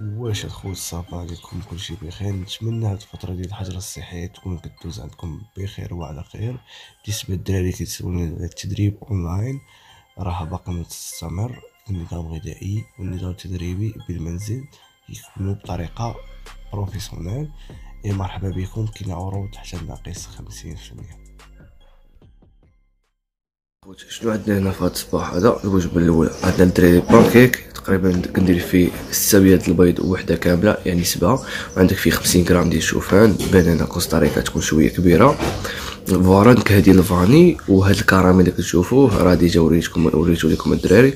واش الخوت ça va عليكم كلشي بخير نتمنى هاد الفترة ديال الحجر الصحي تكون كدوز عندكم بخير وعلى خير. بالنسبة للدراري كيتسولوني على التدريب أونلاين راه باقي مستمر. النظام الغذائي والنظام التدريبي بالمنزل يكونوا بطريقة professionnelle et مرحبا بكم. كاين عروض حتى ناقص 50% شنو عندنا هنا في هذا الصباح هذا؟ الوجبة الأولى عندنا الدراري بانكيك. تقريبا كندير فيه ستة بيض البيض وحده كاملة يعني سبعة. وعندك فيه 50 غرام ديال الشوفان بنانه كوستاريكا تكون شوية كبيرة. فوالا نكهه ديال الفاني وهاد الكراميل اللي كتشوفوه راه ديجا وريتكم وريتو لكم الدراري.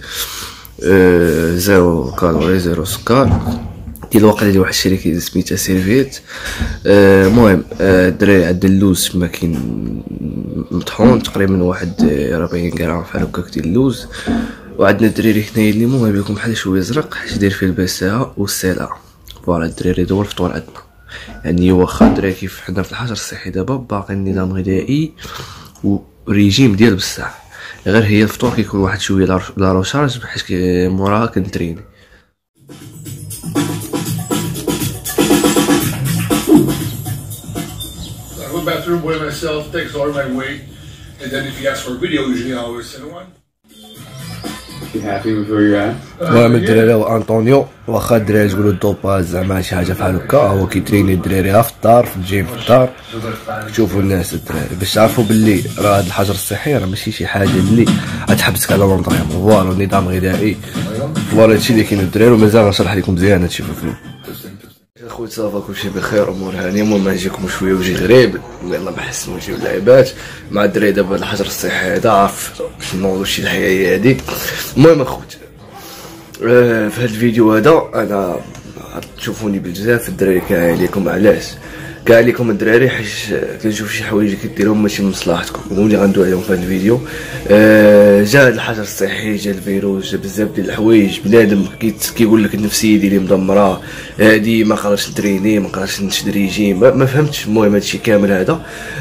أه زيرو كالوري زيرو سكر. ديال الوقت ديال واحد الشركة سميتها سيرفيت. آه، المهم آه الدراري عندنا اللوز ما كاين مطحون تقريبا واحد 40 غرام بحال هكاك ديال اللوز. وعندنا الدراري هنايا الليمون غيبان بحال شوية زرق داير فيه البساعه والسلعة. voilà الدراري هو الفطور عندنا. يعني واخا الدراري كيف حنا في الحجر الصحي دابا باقي النظام الغذائي وريجيم ديال بصح. غير هي الفطور كيكون واحد شوية la recharge بحيث موراها كنتريني. Bathroom, weigh myself, takes all my weight, and then if you ask for a video, usually I always send one. المهم الدراري أنطونيو واخا الدراري تقولوا الدوباز زعما شي حاجة بحال هكا هو كيتريني الدراري في الدار في الجيم في الدار. شوفوا الناس الدراري باش تعرفوا باللي راه هذا الحجر الصحي راه ماشي شي حاجة اللي غتحبسك على لونطريمون فوالا نظام غذائي. فوالا هادشي اللي كاين الدراري ومازال غنشرح لكم مزيان هادشي في الفيلم. خويا صافا كلشي بخير أمور هانية المهم نجيكم شوية وجه غريب. يلا بحس نجيو اللعيبات مع الدراري دابا الحجر الصحي هذا عارف شنو شي الحياة هادي. المهم أخوت آه في هذا الفيديو هذا أنا تشوفوني بزاف الدراري كاع عليكم علاش؟ كاع عليكم الدراري حيت كنشوف شي حوايج كديرهم ماشي من مصلحتكم. هما اللي غندوي عليهم في هذا الفيديو آه جا الحجر الصحي جا الفيروس جا بزاف ديال الحوايج. بنادم كيقول لك النفسية ديالي مدمرة هادي ما قدرتش نتريني ما قدرتش نشد ريجيم ما, ما فهمتش. المهم هادشي كامل هذا.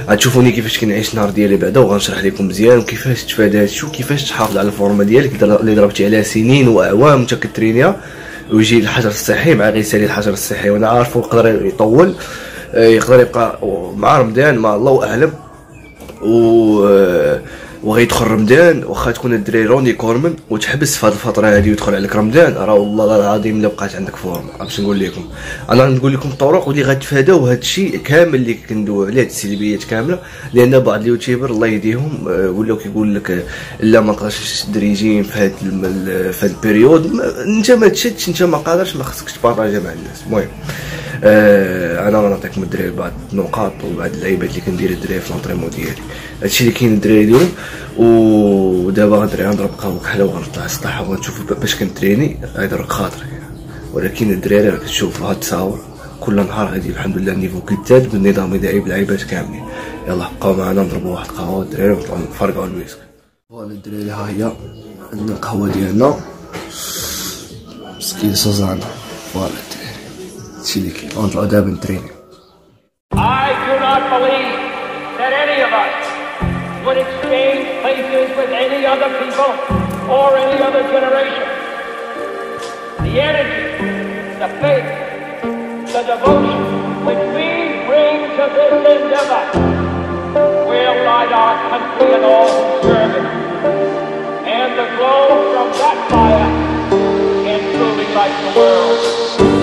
غتشوفوني كيفاش كنعيش النهار ديالي بعدا وغنشرح لكم مزيان وكيفاش تفادى هادشي وكيفاش تحافظ على الفورمة ديالك اللي ضربتي عليها سنين واعوام وأنت كترينيها. ويجي الحجر الصحي مع غيسالي الحجر الصحي وأنا عارفه يقدر يطول. يقدر يبقى مع رمضان مع الله اعلم و وغيدخل رمضان واخا تكون الدراري روني كولمان وتحبس في هذه الفترة هذه ويدخل عليك رمضان. راه والله العظيم إلا بقات عندك forme. باش نقول لكم؟ أنا نقول لكم الطرق اللي غتفاداو هذا الشيء كامل اللي كندوي عليه السلبيات كاملة. لأن بعض اليوتيوبر الله يهديهم آه، ولاو كيقول لك لا ما نقدرش نشد ريجيم في هذا في هذا ال période. انت ما تشدش انت ما قادرش ما خصكش تبارطاجي مع الناس. المهم. آه أنا غنعطيكم الدراري بعض النقاط وبعض اللعيبات اللي كندير الدراري في l'entraînement ديالي. هادشي اللي كاين الدراري اليوم ودابا غندري غنضرب قهوه كحله وغنطلع السطح وغنشوف باش كنتريني. غيضرك خاطري. ولكن الدراري راه كتشوفوا هاد التصاور. كل نهار غادي الحمد لله ال niveau كيتزاد بالنظام الغذائي باللعيبات كاملين. يلا بقاو معنا نضربوا واحد القهوة. الدراري ونطلعوا نفرقعوا ال muscle voilà الدراري ها هي عندنا القهوة ديالنا. مسكين سوزانا voilà هادشي اللي كاين ونطلعوا دابا نتريني I do not believe that any of us would exchange places with any other people or any other generation. The energy, the faith, the devotion which we bring to this endeavor will light our country and all who serve it. And the glow from that fire can truly light the world.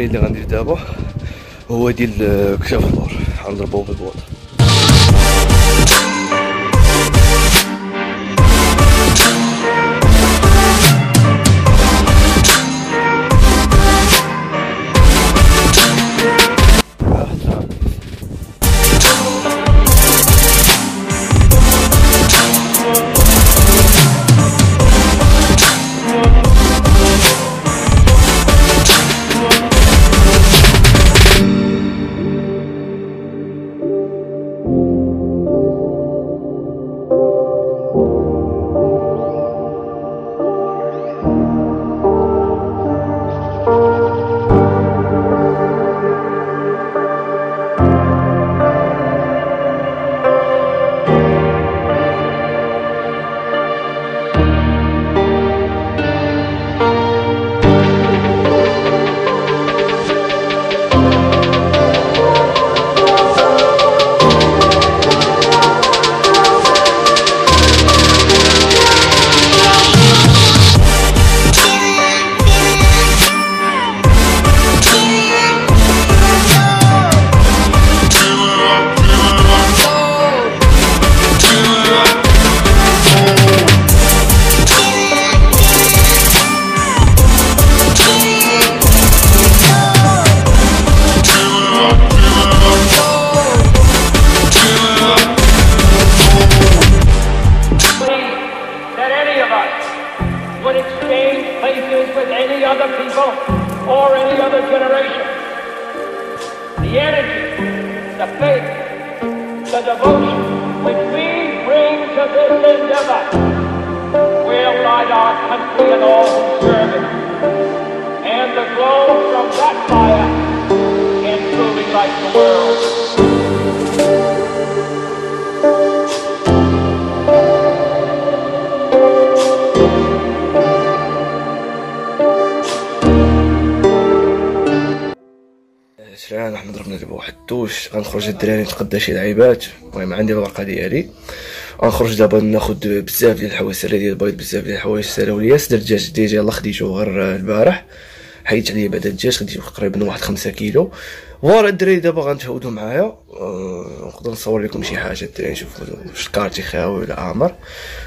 التمرين اللي غندير دابا هو ديال كشاف البور غنضربو بالبوط or any other generation. The energy, the faith, the devotion which we bring to this endeavor will light our country and all who serve it. And the glow from that fire can truly light the world. سريعا راح نضرب دابا واحد الدوش غنخرج الدراري نتقدى شي لعيبات. المهم عندي الورقه ديالي غنخرج دابا ناخد بزاف ديال الحوايج السريه ديال البيض بزاف ديال الحوايج السراوليه صدر الدجاج déjà يلاه خديتو غير البارح. حيدت عليا بعدا الدجاج خديتو تقريبا واحد خمسة كيلو. voilà الدراري دابا غنتعاودو معايا. آه، نقدر نصور لكم شي حاجة الدراري نشوفوا واش ال quartier خاوي ولا عامر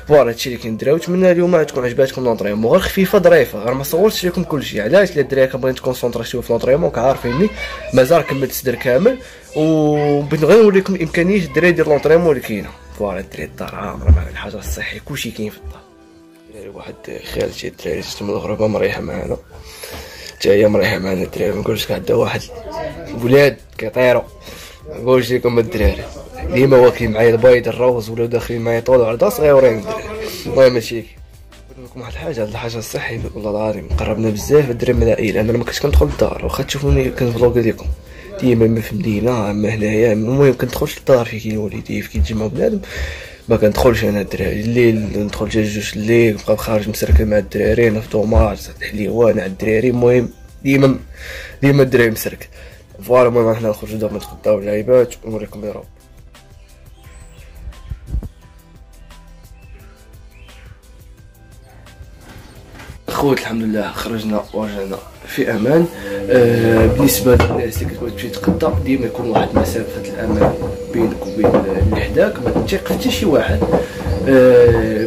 voilà هادشي اللي كاين الدراري ونتمنى اليوم تكون عجباتكم l'entraînement غير خفيفة ظريفة غير ما صورتش لكم كلشي. علاش؟ الا الدراري كنبغي نتكونسونطرا شوية في l'entraînement كعارفيني مازال كملت الصدر كامل. وبغيت غير نوريكم امكانيه الدراري ديال l'entraînement اللي كاينة. voilà الدراري الدار عامرة مع الحجر الصحي كلشي كاين في الدار. واحد خالتي الدراري من الغربة مريحة معانا. حتى هي مريحه معانا الدراري. ما نقولش عندها واحد. ولاد كيطيروا ما نقولش لكم الدراري. ديما واكلين معايا البيض الروز ولاو داخلين معايا طول عرضه صغيورين الدراري. المهم نقول لكم واحد الحاجة هاد الحاجة الصحي والله العظيم. قربنا بزاف الدراري من العائله أنا ما كنتش كندخل للدار. واخا تشوفوني كنفلوغ لكم ديما اما في المدينة أما هنايا المهم كندخلش للدار فين كاين والدي فين كيتجمع بنادم. ما كندخلش أنا الدراري الليل ندخل حتى جوج الليل نبقى خارج مسركل مع الدراري نفطو الحليوه مع الدراري المهم ديما ديما الدراري مسركل voilà المهم حنا نخرجو دابا نتغداو اللعيبات ونوريكم يا رب. خوت الحمد لله خرجنا ورجعنا في أمان. آه بالنسبة للناس اللي كتبغي تمشي تقدى ديما يكون واحد مسافه الامان بينك وبين اللي حداك ما تثق حتى شي واحد.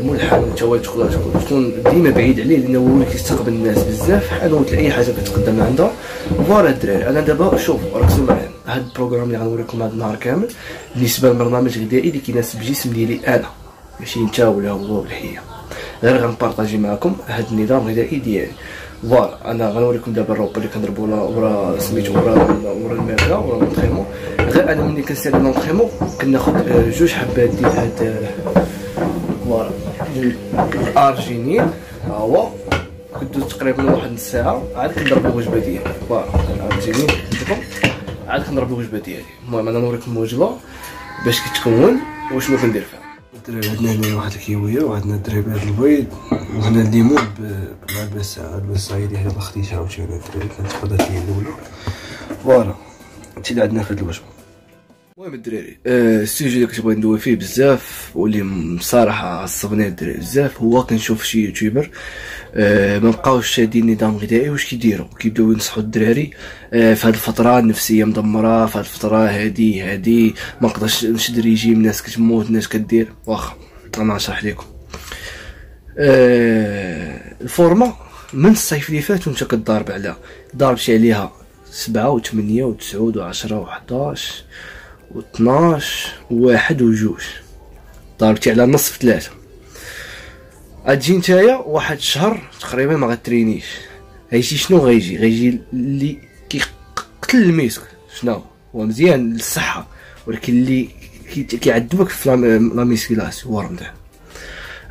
ملحن انت تقدر تكون ديما بعيد عليه لأنه هو كيستقبل الناس بزاف حانوت لاي حاجة كتقدم عندها. voilà الدراري أنا دابا شوف ركزوا معايا هاد ال programme اللي غنوريكم هاد النهار كامل بالنسبة لبرنامج غذائي اللي كيناسب الجسم ديالي أنا. ماشي أنت ولا هو ولا غير غنبارطاجي معكم هاد النظام الغذائي ديالي. voilà أنا غنوريكم دابا ال repas اللي كنضربو ورا سميتو ورا ورا الماكله ورا l'entraînement غير أنا ملي كنسالي l'entraînement كناخد آه، جوج حبات ديال هاد آه، voilà. ال arginine ها هو. كدوز تقريبا واحد نص ساعة. عاد كنضرب الوجبة ديالي. voilà عندكم؟ عاد كنضرب الوجبة ديالي. المهم أنا نوريكم الوجبة باش كتكون وشنو كندير فيها. الدراري عندنا هنا واحد الكيوية وعندنا الدراري بهاد البيض وهنا الليمون ب- مع البسا البسا هي اللي خديتها عاوتاني الدراري كانت قضات لي الأولى. voilà هادشي اللي عندنا في هاد الوجبة. المهم الدراري آه، ال sujet اللي كنت بغيت ندوي فيه بزاف واللي بصراحه عصبني الدراري بزاف هو كنشوف شي يوتيوبر آه، ما بقاوش شادين نظام غذائي واش كيديروا كيبداو ينصحوا الدراري آه، في هذه الفترة النفسية مدمرة في هذه الفترة هادي هادي ما نقدرش نشد ريجيم الناس كتموت الناس كدير واخا أنا نشرح لكم الفورما من الصيف اللي فات وانت كضارب على ضاربتي عليها سبعة وثمانية وتسعود وعشرة وحداش واثناش وواحد وجوج. ضربتي على نص في ثلاثة غتجي نتايا واحد الشهر تقريبا ما غترينيش. غيجي شنو غيجي؟ غيجي اللي كيقتل ال muscle. شنو؟ هو مزيان للصحة ولكن اللي كي- كيعذبك في la- la musculation. هو رمضان.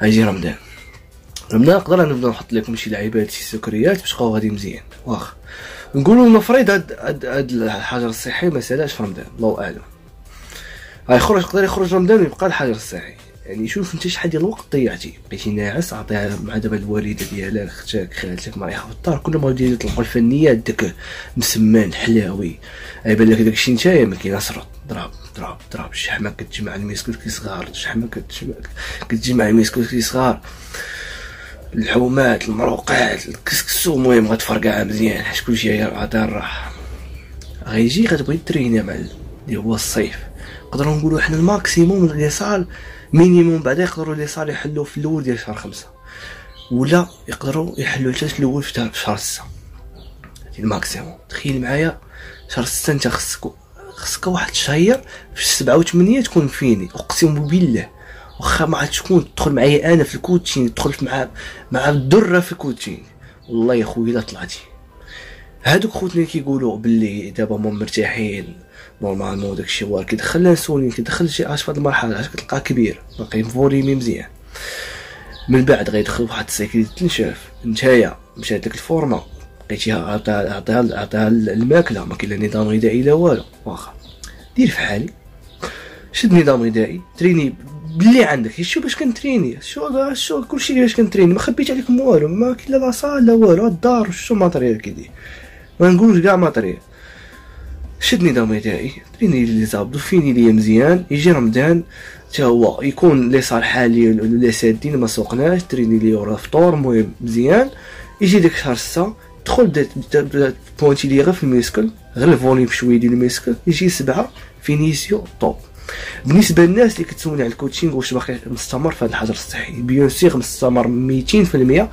غيجي رمضان. رمضان نقدر نبدأ نحط لكم شي لعيبات شي سكريات باش تبقاو غادي مزيان. واخا. نقولوا المفروض هاد هاد الحجر الصحي ما سالاش في رمضان. الله أعلم. غيخرج يقدر يخرج رمضان ويبقى الحجر الصحي. يعني شوف أنت شحال ديال الوقت ضيعتي. بقيتي ناعس عطيها مع دابا الوالده ديالك أختك خالتك مريحه في الدار. كل ما غادي تلقى الفنيات داك مسمان حلاوي. يبان لك داك الشيء نتايا ما كينصرط ضرب ضرب ضرب. الشحمه كتجمع الميسكوت كي صغار الشحمه كتجمع كتجمع الميسكوت كي صغار اللحومات المروقات الكسكسو المهم غتفرقع مزيان حيت كلشي عطيه الراحه غيجي غتبغي تريني مع اللي هو الصيف. نقدروا نقولوا حنا ال maximum les salles minimum بعدا يقدروا les salles يحلوا في الأول ديال شهر خمسة. ولا يقدروا يحلوا حتى في الأول في شهر- ستة. هادي ال maximum. تخيل معايا شهر ستة أنت خصك خصك واحد الشهير في سبعة وثمانية تكون fini. أقسم بالله. واخا ما عاد تكون تدخل معايا أنا في ال coaching تدخل مع مع الدرة في ال coaching. والله يا خويا إلا طلعتي. هادوك خوتنا كيقولوا باللي دابا هما مرتاحين. normalement داكشي هو. كيدخل انسولين كيدخل شي اش في هاد المرحلة علاش كتلقاه كبير. باقي volumé مزيان. من بعد غيدخل واحد ال cycle تنشاف. نتايا مشات لك الفورما. لقيتيها عطيها عطيها عطيها الماكلة. ما كاين لا نظام غذائي لا والو. واخا. دير في حالي. شد نظام غذائي. تريني باللي عندك. شو باش كنتريني؟ شو شو كلشي باش كنتريني. ما خبيت عليكم والو. ما كاين لا la salle لا والو. الدار شو matériel كيدير ما نقولوش كاع matériel. شد نظام غذائي تريني les abdos fini ليا مزيان يجي رمضان حتى هو يكون les salles حالي ولا سادين ما سوقناش تريني لي ورا فطور المهم مزيان. يجي ديك شهر ستة دخل بدا بدا- بدا pointer لي غير في ال muscle غير ال volume شوية ديال ال muscle. يجي سبعة finition top. بالنسبة للناس اللي كتسولني على ال coaching واش باقي مستمر في هذا الحجر الصحي bien sûr مستمر 200%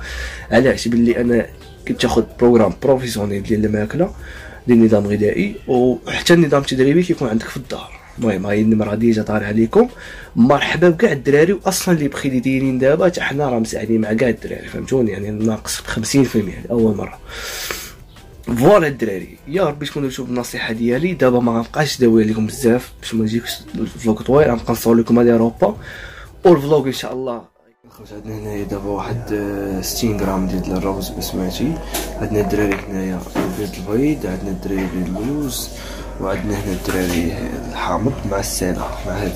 علاش؟ باللي أنا كنت تاخذ programme professionnel ديال الماكلة. ديال النظام الغذائي وحتى النظام التدريبي كيكون عندك في الدار. المهم هاي النمرة déjà طالع عليكم. مرحبا بكاع الدراري واصلا les prix لي دايرين دابا حتى حنا راه مساعدين مع كاع الدراري فهمتوني؟ يعني ناقص ب 50% أول مرة. voilà الدراري يا ربي تكونوا تشوفوا النصيحة ديالي. دابا ما غنبقاش داوي عليكم بزاف باش ما نجيكش ال vlog طويل غنبقى نصور لكم هذه les repas. وال vlog إن شاء الله خرج عندنا هنايا دابا واحد آه، 60 غرام ديال الروز بسماتي. عندنا الدراري هنايا البيض البيض عندنا الدراري اللوز وعندنا هنا الدراري الحامض مع السلة مع هاد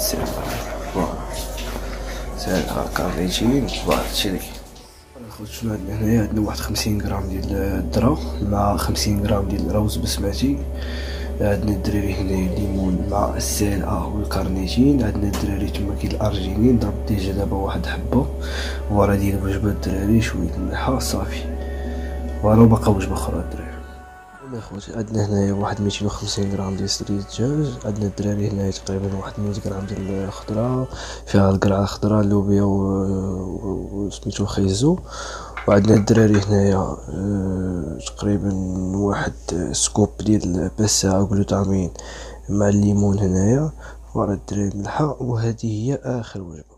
سهل هكا غيجين voilà اللي خوت شنو عندنا هنايا عندنا واحد 50 غرام ديال الذرة مع 50 غرام ديال الروز بسماتي. عندنا الدراري هنايا الليمون مع السلعة والكارنيتين عندنا الدراري تما كاين الأرجينين ضرب déjà دابا واحد حبة. ورا ديال وجبة الدراري شوية الملحة صافي. ورا وبقى وجبة أخرى الدراري. يا خوتي عندنا هنايا واحد 250 غرام ديال صدرية الدجاج. عندنا الدراري هنايا تقريبا واحد 100 غرام ديال الخضرة. فيها القرعة الخضراء اللوبيا و و- وسميتو خيزو. وعندنا الدراري هنايا آه، تقريبا واحد scoop ديال BCAA glutamine مع الليمون هنايا ورا الدراري ملحة وهذه هي آخر وجبة.